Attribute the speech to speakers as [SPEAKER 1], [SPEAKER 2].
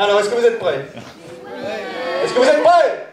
[SPEAKER 1] Alors, est-ce que vous êtes prêts? Est-ce que vous êtes prêts?